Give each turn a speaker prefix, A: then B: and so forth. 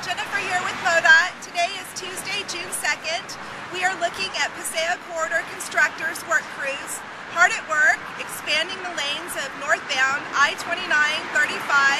A: Jennifer here with MoDOT. Today is Tuesday, June 2nd. We are looking at Paseo Corridor Constructors Work Crews. Hard at work, expanding the lanes of northbound I-29, 35,